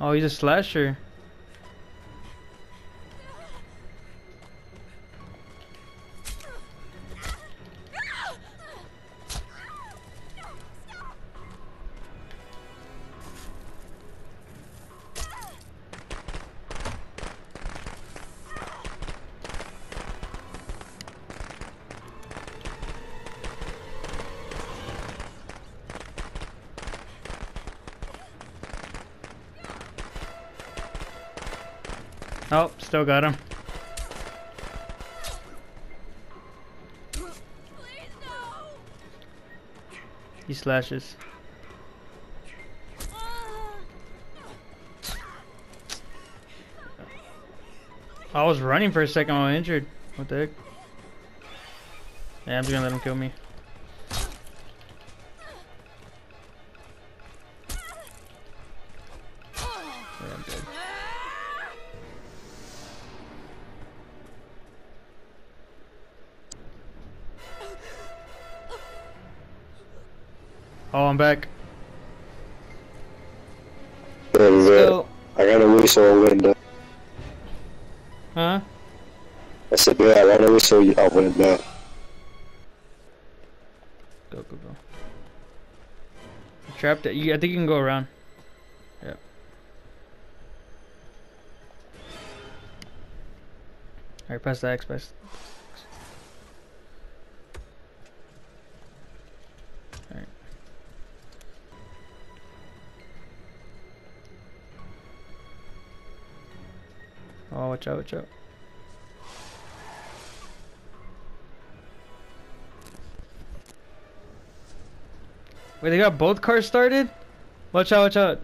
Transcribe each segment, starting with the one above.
Oh, he's a slasher. Oh, still got him. He slashes. I was running for a second while injured. What the heck? Yeah, I'm just gonna let him kill me. Oh, I'm back. And, uh, I ran away so I wouldn't. Huh? I said, yeah, I ran away so I wouldn't die. Go, go, go. Trapped it. You, I think you can go around. Yeah. Alright, press the X, press. Watch out, watch out. Wait, they got both cars started? Watch out, watch out.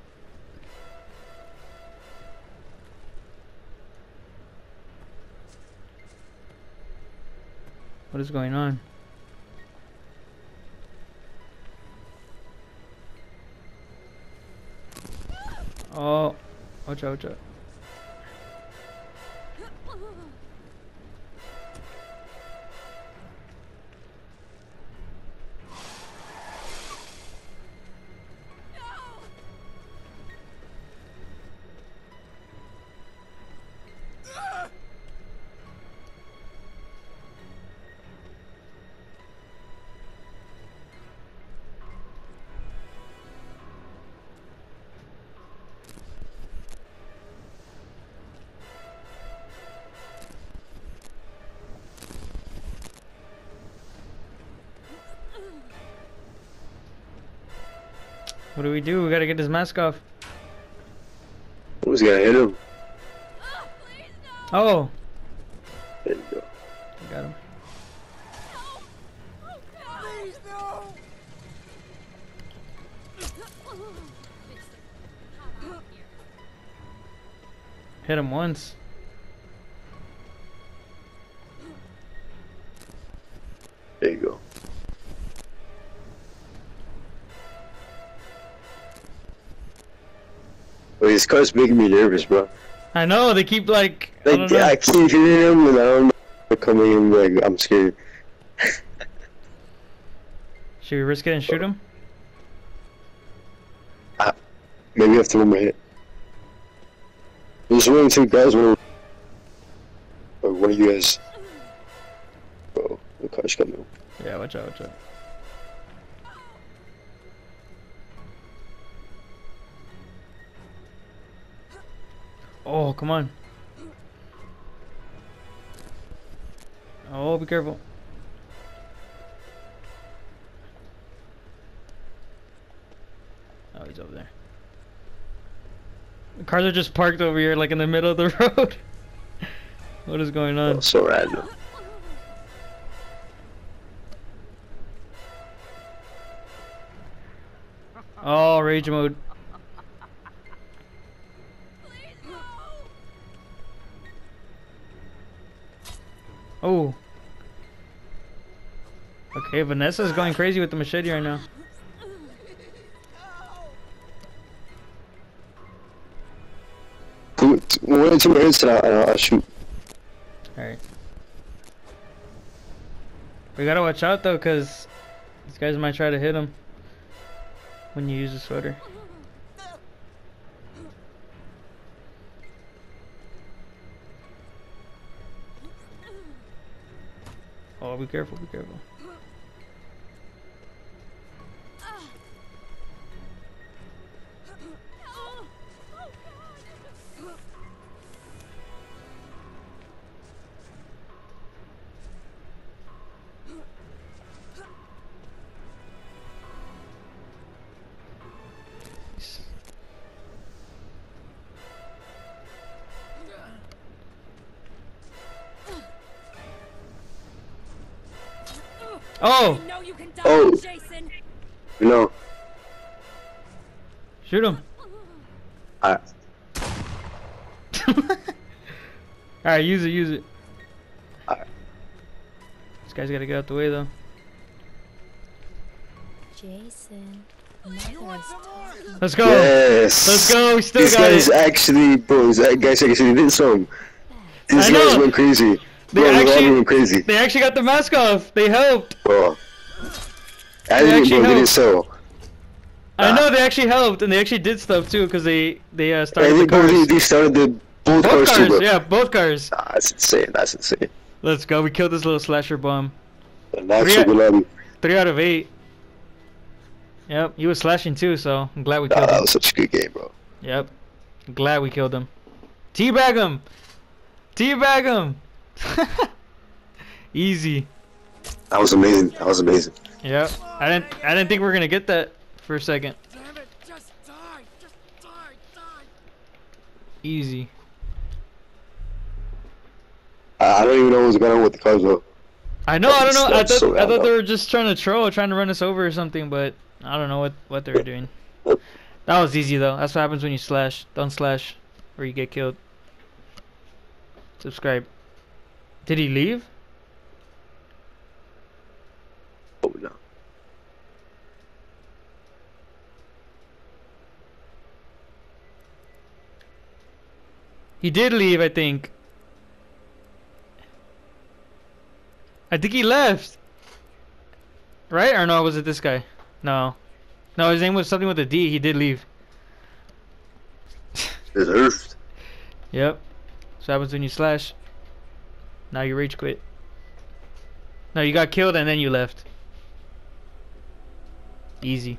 What is going on? Oh, watch out, watch out. Ooh. What do we do? We gotta get this mask off. Who's gonna hit him? Oh, There you go. I got him. Please, no! Hit him once. Well, his car's making me nervous, bro. I know they keep like. I Like, don't know. I keep hitting him and I don't know they're coming in, like, I'm scared. Should we risk it and shoot him? Uh, maybe I have to roll my hit. There's or two guys, one or oh, one of you guys. Bro, the car's coming. Yeah, watch out, watch out. Oh, come on. Oh, be careful. Oh, he's over there. The cars are just parked over here, like in the middle of the road. what is going on? Oh, so random. Oh, rage mode. Oh. Okay, Vanessa's going crazy with the machete right now. Two, two, one or two hits and I'll, shoot. Alright. We gotta watch out though, cause these guys might try to hit him when you use the sweater. Oh, be careful, be careful. Oh, I know you can die, Oh. Jason. You know, shoot him. I, Alright, use it, use it. Alright. This guy's gotta get out the way though. Jason, mother is talking. Let's go. yes. Let's go. We still This got guy's it. actually, bro. This guy's actually did some. These I guys know. went crazy. They Bro, actually- crazy, They actually got the mask off. They helped. bro. I They didn't, actually bro. Didn't helped. sell. I Ah. know they actually helped, and they actually did stuff too, because they they uh, I started the think, bro, they, they started the both, Both cars, too, cars, bro. yeah, both cars. Nah, that's insane. That's insane. Let's go. We killed this little slasher bomb. Three- lobby. Three out of eight. Yep, he was slashing too, so I'm glad we Nah, killed that him. was such a good game, bro. Yep, glad we killed him. Teabag him. Teabag him. Easy. That was amazing. That was amazing. Yep. I didn't I didn't think we were gonna get that for a second. Damn it, just die, just die, die. Easy. I, I don't even know what's going on with the cars, though. I know. I don't know. I thought so I thought they were just trying to troll, trying to run us over or something, but I don't know what what they were doing. That was easy though. That's what happens when you slash. Don't slash, or you get killed. Subscribe. Did he leave? Oh, no. He did leave, I think. I think he left. Right? Or no, was it this guy? No. No, his name was something with a D. He did leave. Deserved. Yep. So happens when you slash. Now you rage quit. No, you got killed and then you left. Easy.